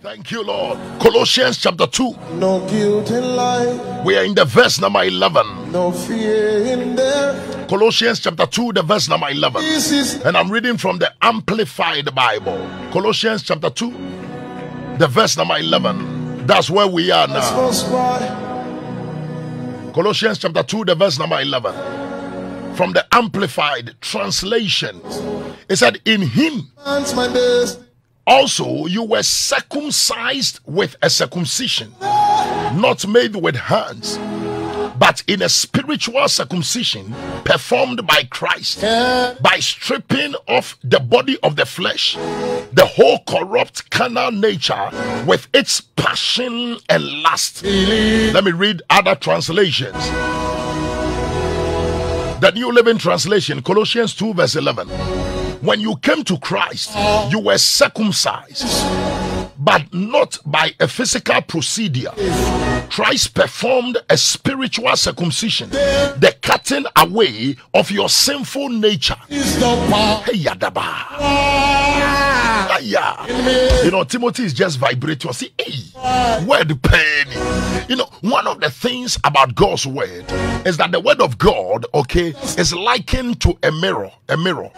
Thank you, Lord. Colossians chapter 2. No guilt in life, We are in the verse number 11. no fear in there. Colossians chapter 2, the verse number 11. This is And I'm reading from the Amplified Bible. Colossians chapter 2, the verse number 11. That's where we are now. Colossians chapter 2, the verse number 11. From the Amplified translation, it said, In him Man's my days. Also you were circumcised with a circumcision, not made with hands, but in a spiritual circumcision performed by Christ. By stripping off the body of the flesh, the whole corrupt carnal nature with its passion and lust. Let me read other translations. The New Living Translation, Colossians 2, verse 11. When you came to Christ, you were circumcised, but not by a physical procedure. Christ performed a spiritual circumcision, the cutting away of your sinful nature. Hey, Yadaba. Aya. You know, Timothy is just vibrating. See, hey, word pain. You know, one of the things about God's word is that the word of God, okay, is likened to a mirror. A mirror.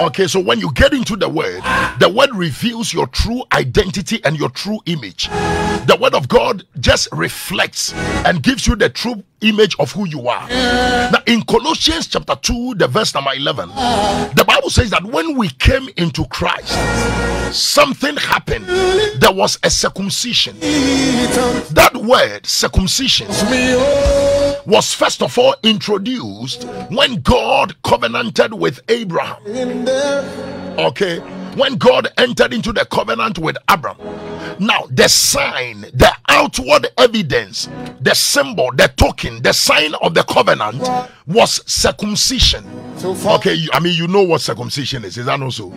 Okay, so when you get into the word, the word reveals your true identity and your true image. The word of God just reflects and gives you the true image of who you are. Now, in Colossians chapter 2, the verse number 11, the Bible says that when we came into Christ, something happened. There was a circumcision. That word, circumcision, was first of all introduced when God covenanted with Abraham. Okay. When God entered into the covenant with Abram. Now, the sign, the outward evidence, the symbol, the token, the sign of the covenant was circumcision. Okay, I mean, you know what circumcision is, is that also?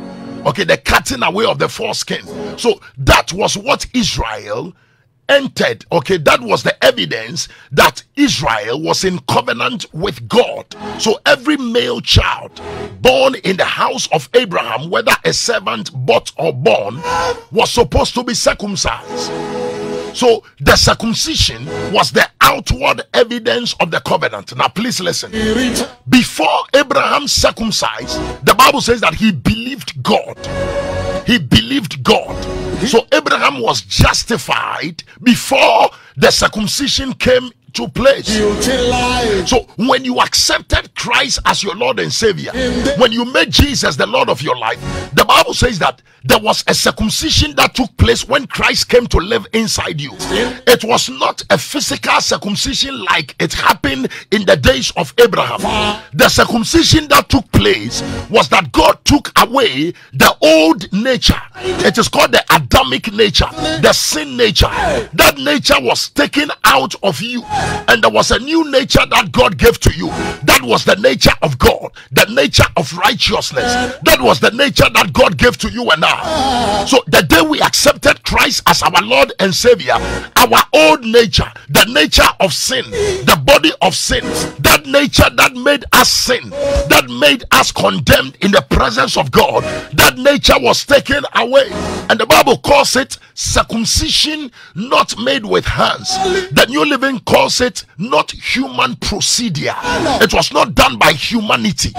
Okay, the cutting away of the foreskin. So that was what Israel entered. Okay, that was the evidence that Israel was in covenant with God. So every male child born in the house of Abraham, whether a servant bought or born, was supposed to be circumcised. So the circumcision was the outward evidence of the covenant. Now, please listen. Before Abraham circumcised, the Bible says that he believed God. He believed God. So Abraham was justified before the circumcision came to place. So when you accepted Christ as your Lord and Savior, when you made Jesus the Lord of your life, the Bible says that there was a circumcision that took place when Christ came to live inside you. It was not a physical circumcision like it happened in the days of Abraham. The circumcision that took place was that God took away the old nature. It is called the Adamic nature, the sin nature. That nature was taken out of you, and there was a new nature that God gave to you. That was the nature of God, the nature of righteousness. That was the nature that God gave to you and I. So the day we accepted Christ as our Lord and Savior, our old nature, the nature of sin, the body of sin, that nature that made us sin, that made us condemned in the presence of God, that nature was taken away. And the Bible calls it circumcision not made with hands. The New Living calls it not human procedure. It was not done by humanity.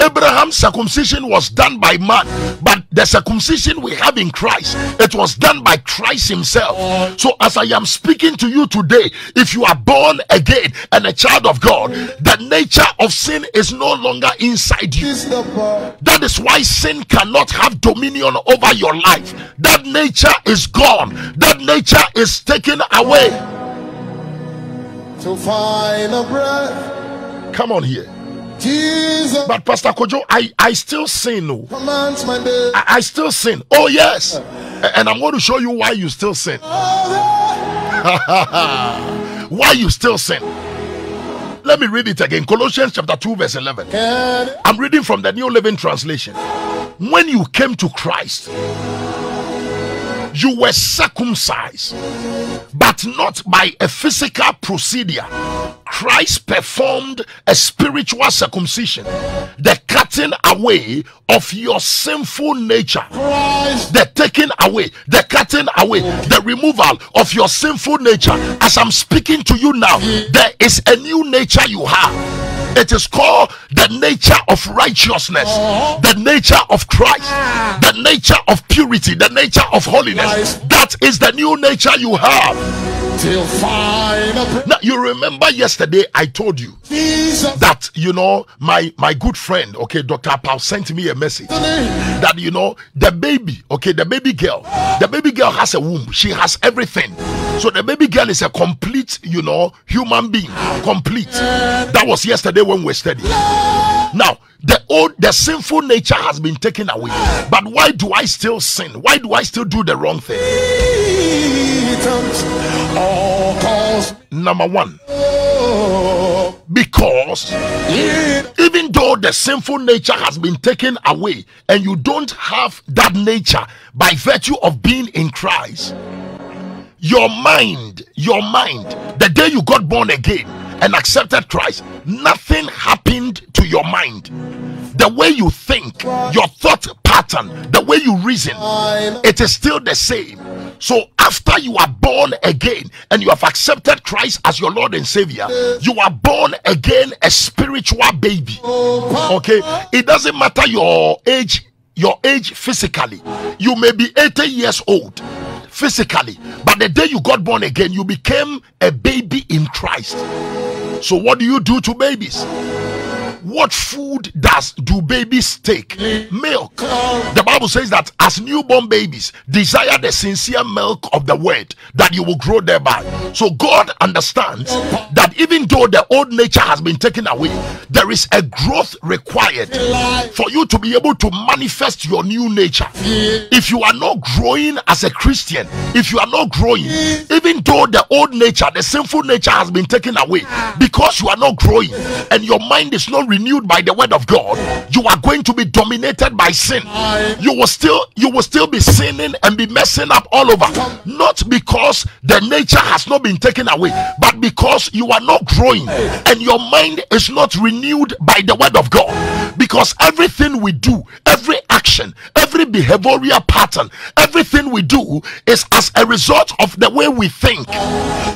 Abraham's circumcision was done by man, but the circumcision we have in Christ, it was done by Christ Himself. So, as I am speaking to you today, if you are born again and a child of God, the nature of sin is no longer inside you. That is why sin cannot have dominion over your life. That nature is gone. That nature is taken away. To find a breath. Come on here. Jesus But Pastor Kojo, I, I still sin. oh. my. I, I still sin. Oh, yes. And I'm going to show you why you still sin. Why you still sin. Let me read it again. Colossians chapter 2, verse 11. Can I'm reading from the New Living Translation. When you came to Christ, you were circumcised, but not by a physical procedure. Christ performed a spiritual circumcision, the cutting away of your sinful nature, Christ. the taking away, the cutting away, the removal of your sinful nature. As I'm speaking to you now, there is a new nature you have. It is called the nature of righteousness, the nature of Christ, the nature of purity, the nature of holiness. That is the new nature you have. Now you remember yesterday I told you that you know my my good friend, okay, Dr. Paul sent me a message that you know the baby, okay, the baby girl, the baby girl has a womb, she has everything. So the baby girl is a complete, you know, human being, complete. That was yesterday when we studied. Now, the old, the sinful nature has been taken away. But why do I still sin? Why do I still do the wrong thing? Repentance. All cause Number one, because even though the sinful nature has been taken away and you don't have that nature by virtue of being in Christ, your mind, your mind, the day you got born again and accepted Christ, nothing happened to your mind. The way you think, your thought pattern, the way you reason, it is still the same. So after you are born again and you have accepted Christ as your Lord and Savior, you are born again a spiritual baby. Okay, it doesn't matter your age, your age physically. You may be 80 years old physically, but the day you got born again, you became a baby in Christ. So what do you do to babies? What food does do babies take? Milk. The Bible says that as newborn babies desire the sincere milk of the word that you will grow thereby. So God understands that even though the old nature has been taken away, there is a growth required for you to be able to manifest your new nature. If you are not growing as a Christian, if you are not growing, even though the old nature, the sinful nature has been taken away, because you are not growing and your mind is not renewed by the word of God, you are going to be dominated by sin. You will still you will still be sinning and be messing up all over. Not because the nature has not been taken away, but because you are not growing and your mind is not renewed by the word of God. Because everything we do, every action, every behavioral pattern, everything we do is as a result of the way we think.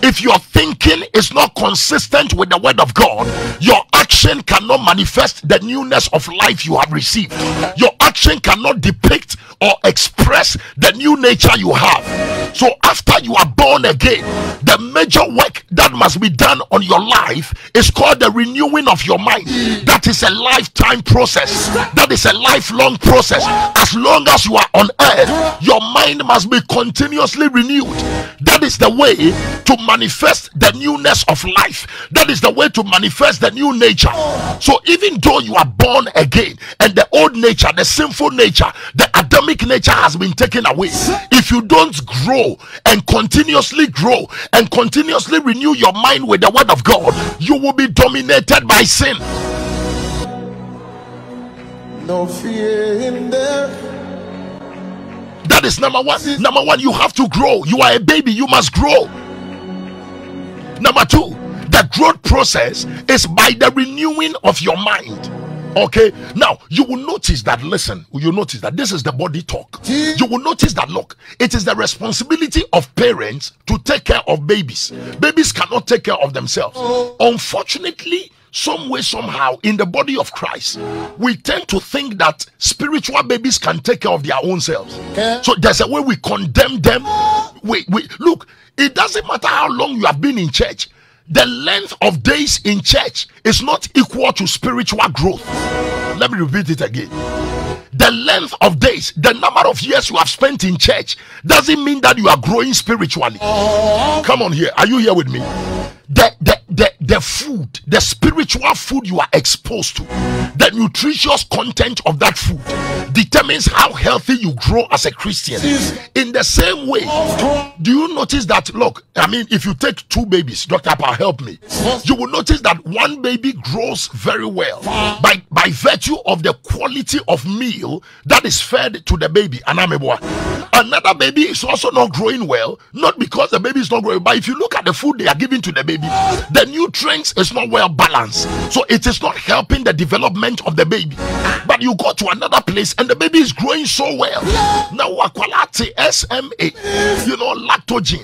If your thinking is not consistent with the word of God, your action cannot manifest the newness of life you have received. Your action cannot depict or express the new nature you have. So, after you are born again, the major work that must be done on your life is called the renewing of your mind. That is a lifetime process, that is a lifelong process. As long as you are on earth, your mind must be continuously renewed. That is the way to manifest the newness of life. That is the way to manifest the new nature. So even though you are born again and the old nature, the sinful nature, the Adamic nature has been taken away, if you don't grow and continuously grow and continuously renew your mind with the word of God, you will be dominated by sin. no fear in there. That is number one. Number one, you have to grow. You are a baby, you must grow. Number two, the growth process is by the renewing of your mind. Okay, now you will notice that. Listen, you notice that this is the body talk. You will notice that. Look, it is the responsibility of parents to take care of babies. Babies cannot take care of themselves. Oh. Unfortunately, some way, somehow, in the body of Christ, we tend to think that spiritual babies can take care of their own selves. Okay. So there's a way we condemn them. We, we look, it doesn't matter how long you have been in church. The length of days in church is not equal to spiritual growth. Let me repeat it again. The length of days, the number of years you have spent in church, doesn't mean that you are growing spiritually. Oh. Come on here. Are you here with me? The, the, the the food the spiritual food you are exposed to the nutritious content of that food determines how healthy you grow as a christian. In the same way do you notice that look i mean if you take two babies dr Paul, help me you will notice that one baby grows very well by by virtue of the quality of meal that is fed to the baby another baby is also not growing well not because the baby is not growing but if you look at the food they are giving to the baby the nutrients is not well balanced. So it is not helping the development of the baby. But you go to another place and the baby is growing so well. Now aqualate sma you know lactogen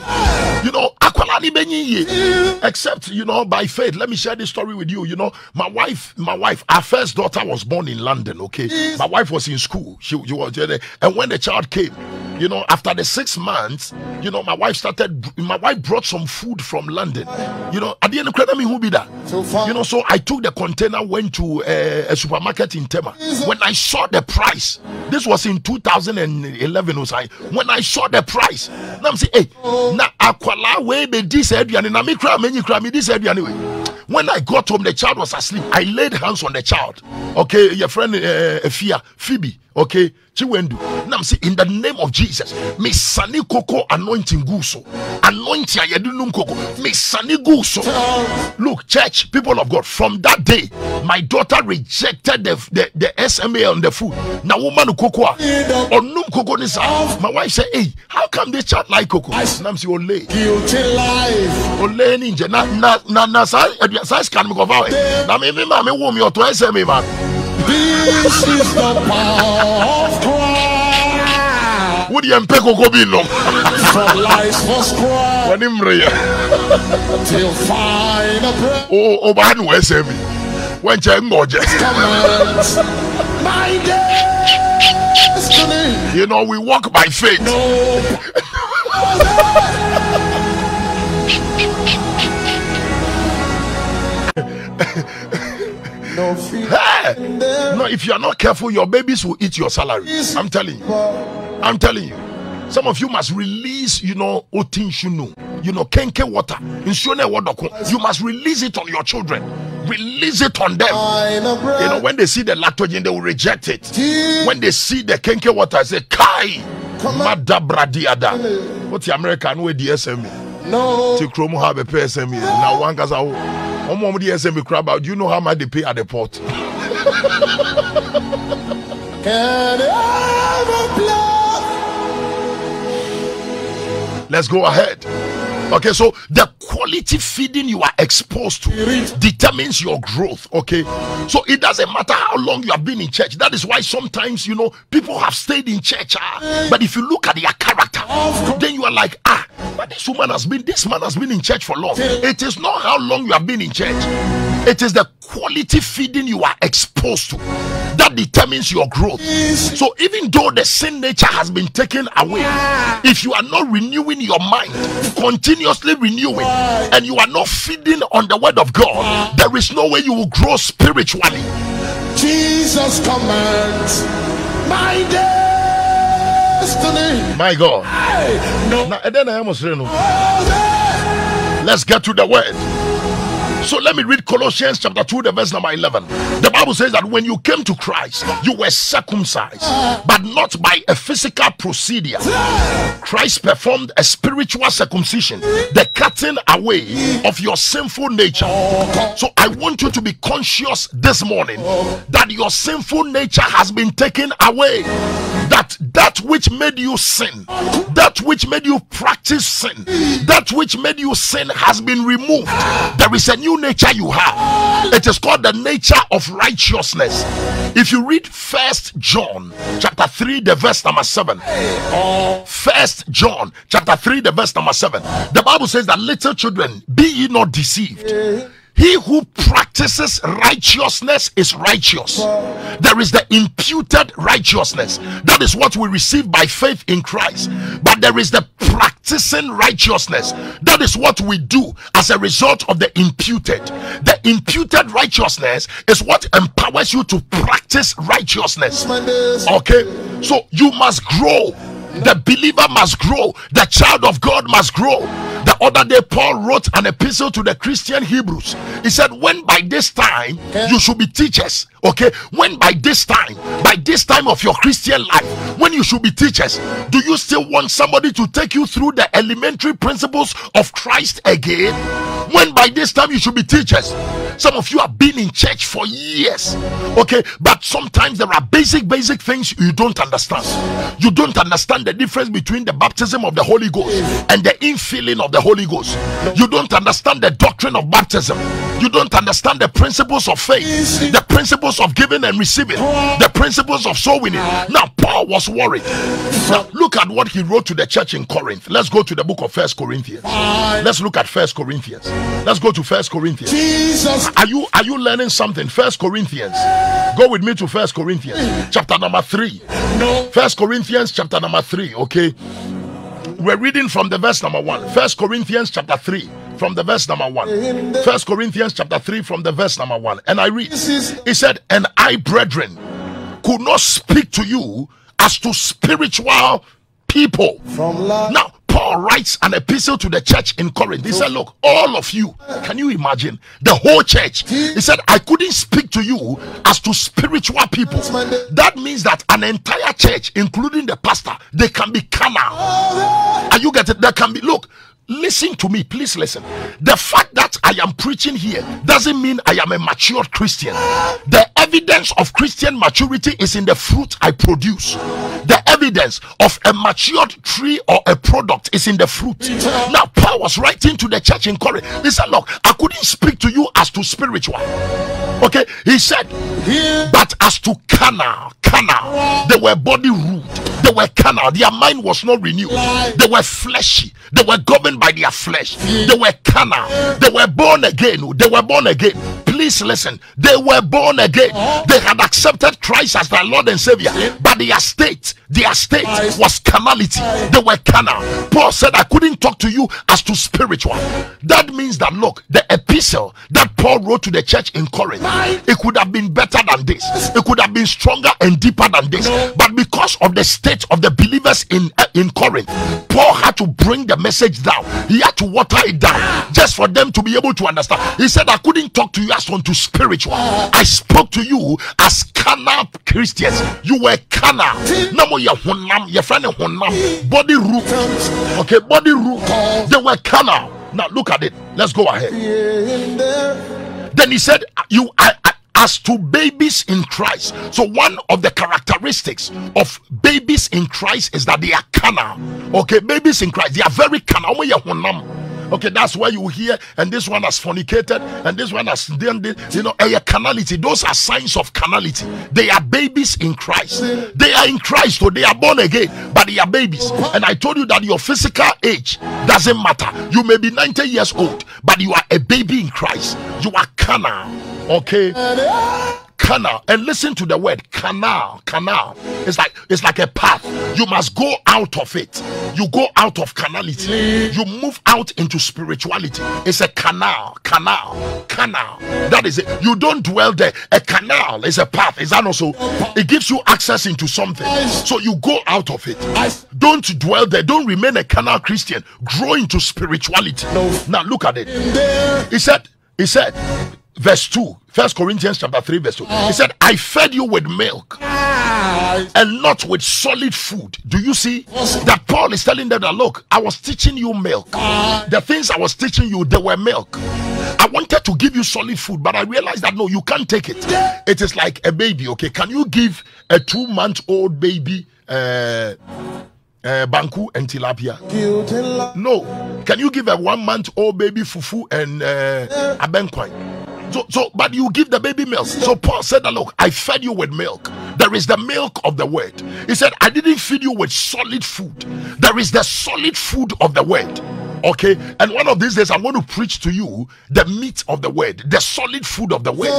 you know aqualani except you know by faith let me share this story with you. You know my wife my wife our first daughter was born in london okay? My wife was in school. She, she was there. And when the child came you know after the six months you know my wife started my wife brought some food from london. You know at the end of the who be that So far. you know so i took the container went to uh, a supermarket in tema when i saw the price this was in 2011 was I when i saw the price now i'm saying hey na akwala way be this aduane na me kra me kra me this aduane way when I got home, the child was asleep. I laid hands on the child. Okay, your friend uh, Fia, Phoebe. Okay, Chiwendu. Now I'm in the name of Jesus, me sani koko anointing guso, anointing ayedunum koko, me sani guso. Look, church, people of God, from that day, my daughter rejected the the, the SMA on the food. Now, woman koko, or num koko ni sa. My wife said, Hey, how come this child like? Now I'm saying, Ole Guilty life. ole ni nje na na na na saa adua eh, saa sika no na me me ma me wo me ɔtɔ ɛsɛ me ma This is the power of Christ. wo deɛ mpɛ koko bi nom From first cry wɔne mmereyɛ till final breath o ɔbaa ne wɔɛsɛ mi wɔnkyɛ ngɔgye commands my destiny. you know we walk by faith. No. no fear. hey! No if you are not careful your babies will eat your salary i'm telling you i'm telling you some of you must release you know otinshunu you know kenke water ɛwɔ dɔko you must release it on your children release it on them. You know, when they see the lactogen, they will reject it. When they see the kenke water, say, Kai. Madabradiada. What's the American way the SME? no To Chrome have a pay SME. Now, one guy's out. One more the SME crab out. Do you know how much they pay at the port? can ever blood. Let's go ahead. Okay, so the quality feeding you are exposed to determines your growth. Okay, so it doesn't matter how long you have been in church. That is why sometimes you know people have stayed in church, ah, but if you look at their character, then you are like, ah, but this woman has been, this man has been in church for long. It is not how long you have been in church, it is the quality feeding you are exposed to determines your growth. So even though the sin nature has been taken away, if you are not renewing your mind, continuously renewing, and you are not feeding on the word of God, there is no way you will grow spiritually. Jesus commands my destiny. My God. No Now, and then I almost say oh, Let's get to the word. So let me read Colossians chapter 2, the verse number 11. The Bible says that when you came to Christ, you were circumcised, but not by a physical procedure. Christ performed a spiritual circumcision, the cutting away of your sinful nature. So I want you to be conscious this morning that your sinful nature has been taken away. That that which made you sin, that which made you practice sin, that which made you sin has been removed. There is a new nature you have. It is called the nature of righteousness. If you read First John chapter 3, the verse number 7. First John chapter 3, the verse number 7. The Bible says that little children, be ye not deceived. He who practices righteousness is righteous. There is the imputed righteousness. That is what we receive by faith in Christ. But there is the practicing righteousness. That is what we do as a result of the imputed. The imputed righteousness is what empowers you to practice righteousness. Okay, so you must grow The believer must grow. The child of God must grow. The other day, Paul wrote an epistle to the Christian Hebrews. He said, When by this time you should be teachers, okay? When by this time, by this time of your Christian life, when you should be teachers, do you still want somebody to take you through the elementary principles of Christ again? When by this time you should be teachers. Some of you have been in church for years, okay? But sometimes there are basic, basic things you don't understand. You don't understand the difference between the baptism of the Holy Ghost and the infilling of the Holy Ghost. You don't understand the doctrine of baptism. You don't understand the principles of faith, the principles of giving and receiving, the principles of soul winning. Now, Paul was worried. Now, look at what he wrote to the church in Corinth. Let's go to the book of First Corinthians. Let's look at First Corinthians. Let's go to First Corinthians. Jesus. Are you are you learning something? First Corinthians. Go with me to First Corinthians, chapter number three. No. First Corinthians, chapter number three. Okay, we're reading from the verse number one. First Corinthians, chapter three, from the verse number one. First Corinthians, chapter three, from the verse number one. And I read. This is He said, "And I, brethren, could not speak to you as to spiritual people." from love. Now, Paul writes an epistle to the church in Corinth. He said, Look, all of you, can you imagine the whole church? He said, I couldn't speak to you as to spiritual people. That means that an entire church, including the pastor, they can be carnal. Are you getting? There can be, look, listen to me, please listen. The fact that I am preaching here doesn't mean I am a mature Christian. The evidence of Christian maturity is in the fruit I produce. The evidence of a matured tree or a product is in the fruit. Now, Paul was writing to the church in Corinth. He said, Look, I couldn't speak to you as to spiritual. Okay, he said, but as to carnal, carnal, they were body ruled, they were carnal, their mind was not renewed, they were fleshy, they were governed by their flesh, they were carnal, they were born again, they were born again. Please listen, they were born again, they had accepted Christ as their Lord and Savior, but their state, their state was carnality, they were carnal. Paul said, I couldn't talk to you as to spiritual. That means that look, the epistle that Paul wrote to the church in Corinth, it could have been better than this, it could have been stronger and deeper than this, but because of the state of the believers in uh, in Corinth, Paul had to bring the message down. He had to water it down just for them to be able to understand. He said, I couldn't talk to you as unto spiritual. I spoke to you as carnal Christians. You were carnal. Your honam, your friend honam, body root. Okay, body root. They were carnal. Now look at it. Let's go ahead. Then he said, You I, I- as to babies in Christ. So, one of the characteristics of babies in Christ is that they are carnal. Okay, babies in Christ, they are very carnal. Okay, that's why you hear, and this one has fornicated, and this one has done this, you know, a carnality. Those are signs of carnality. They are babies in Christ. They are in Christ, so they are born again, but they are babies. And I told you that your physical age doesn't matter. You may be 90 years old, but you are a baby in Christ. You are carnal. Okay, canal. And listen to the word canal. Canal. It's like it's like a path. You must go out of it. You go out of carnality. You move out into spirituality. It's a canal. Canal. Canal. That is it. You don't dwell there. A canal is a path. Is that also? It gives you access into something. So you go out of it. Don't dwell there. Don't remain a canal Christian. Grow into spirituality. Now look at it. He said, he said, verse 2, First Corinthians chapter 3, verse 2. He said, I fed you with milk and not with solid food. Do you see that Paul is telling them that look, I was teaching you milk. The things I was teaching you, they were milk. I wanted to give you solid food, but I realized that no, you can't take it. It is like a baby, okay? Can you give a two month old baby uh, uh, banku and tilapia? Guilt and love. No. Can you give a one month old baby fufu and uh, abenkwai? So, so, but you give the baby milk. So Paul said that look, I fed you with milk. There is the milk of the word. He said, I didn't feed you with solid food. There is the solid food of the word. Okay, and one of these days I'm going to preach to you the meat of the word, the solid food of the word.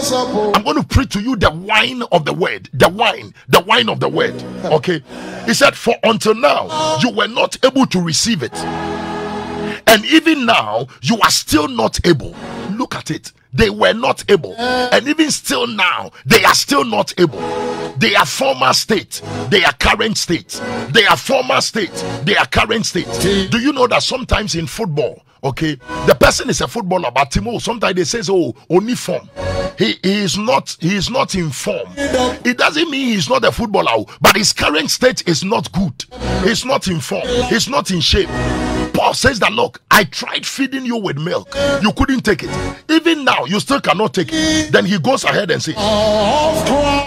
I'm going to preach to you the wine of the word, the wine, the wine of the word. Okay, he said, For until now you were not able to receive it, and even now you are still not able. Look at it. They were not able, eh. and even still now they are still not able. They are former state. They are current state. They are former state. They are current state. Do you know that sometimes in football, okay, the person is a footballer, but Timo, sometimes they say, oh, only form. He, he is not he is not in form. It doesn't mean he's not a footballer, but his current state is not good. He's not in form. He's not in shape. Paul says that look, I tried feeding you with milk, you couldn't take it. Even now, you still cannot take it. Then he goes ahead and says,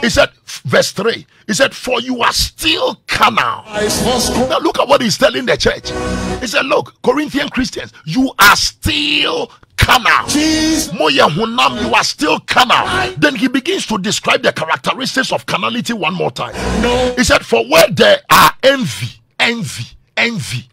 He said, verse 3, he said, For you are still carnal. Now look at what he's telling the church. He said, Look, Corinthian Christians, you are still carnal. Jesus. Moya hunam, you are still carnal. Then he begins to describe the characteristics of carnality one more time. He said, For where there are envy, envy, envy,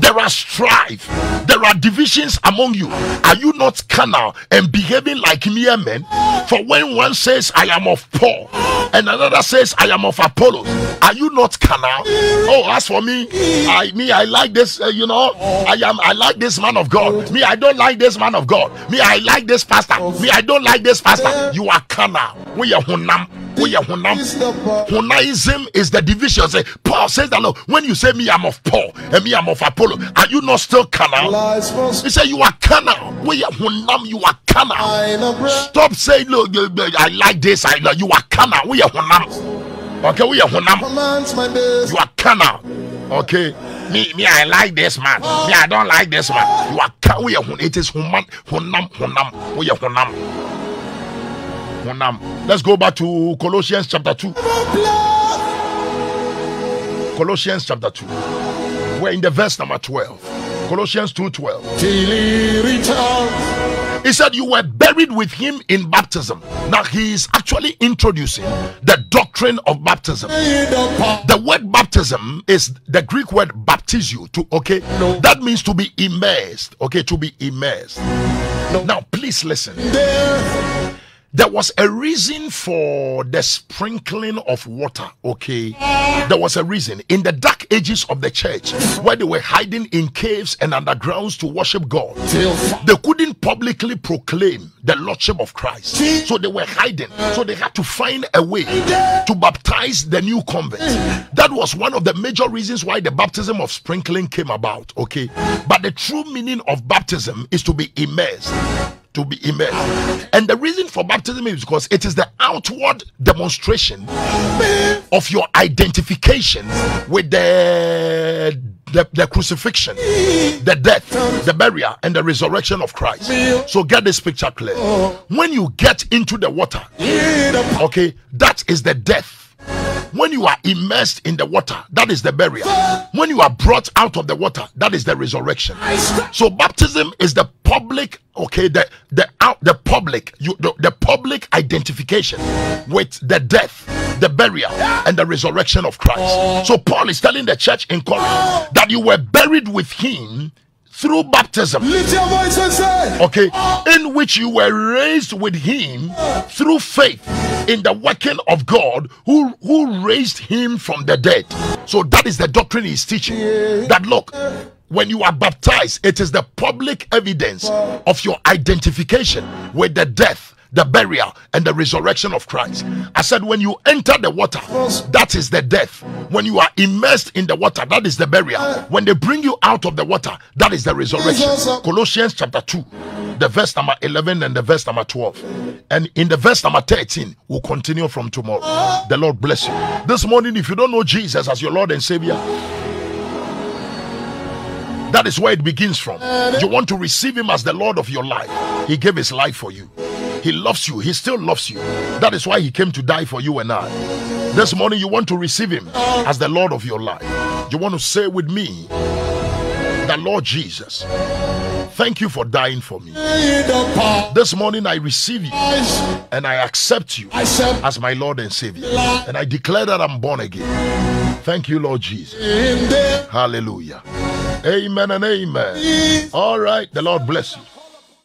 there are strife, there are divisions among you. Are you not carnal and behaving like mere men? For when one says, I am of Paul, and another says, I am of Apollos, are you not carnal? Oh, as for me, I me, I like this, uh, you know, I am, I like this man of God. Me, I don't like this man of God. Me, I like this pastor. Me, I don't like this pastor. You are carnal. We are hunam. We are hunam. is the. Division. Say, Paul says that look, when you say me, I'm of Paul and me, I'm of Apollo, are you not still carnal? He said, You are carnal. We are hunam, you are carnal. Stop saying, Look, I like this, I like you are carnal. We are hunam. Okay, my days. You are carnal. Okay. Me, me, I like this man. Me, I don't like this man. You are. We are hun. It is human, hunam, hunam. We are. Hunam. Let's go back to Colossians chapter 2. Colossians chapter 2. We're in the verse number 12. Colossians 2:12. Till he said, You were buried with him in baptism. Now he is actually introducing the doctrine of baptism. The. The word baptism is the Greek word baptizo to okay. No. That means to be immersed. Okay, to be immersed. No. Now please listen. There. There was a reason for the sprinkling of water, okay? There was a reason. In the dark ages of the church, where they were hiding in caves and undergrounds to worship God, they couldn't publicly proclaim the Lordship of Christ. So they were hiding. So they had to find a way to baptize the new convert. That was one of the major reasons why the baptism of sprinkling came about, okay? But the true meaning of baptism is to be immersed to be immersed. And the reason for baptism is because it is the outward demonstration of your identification with the, the, the crucifixion, the death, the burial, and the resurrection of Christ. So get this picture clear. When you get into the water, okay, that is the death. When you are immersed in the water, that is the burial. When you are brought out of the water, that is the resurrection. So baptism is the public, okay, the the out the public, you the, the public identification with the death, the burial, and the resurrection of Christ. So Paul is telling the church in Corinth that you were buried with him through baptism Lift your voice and say. okay, in which you were raised with him through faith in the working of God who, who raised him from the dead. So that is the doctrine he's teaching. That look, when you are baptized, it is the public evidence of your identification with the death. The burial and the resurrection of Christ. I said, when you enter the water, that is the death. When you are immersed in the water, that is the burial. When they bring you out of the water, that is the resurrection. Uh, Colossians chapter 2, the verse number 11 and the verse number 12. And in the verse number 13, we'll continue from tomorrow. The Lord bless you. This morning, if you don't know Jesus as your Lord and Savior, that is where it begins from. You want to receive Him as the Lord of your life. He gave His life for you. He loves you. He still loves you. That is why He came to die for you and I. This morning, you want to receive Him as the Lord of your life. You want to say with me, the Lord Jesus, thank you for dying for me. This morning, I receive you and I accept you as my Lord and Savior. And I declare that I'm born again. Thank you, Lord Jesus. Hallelujah. Amen and amen. All right. The Lord bless you.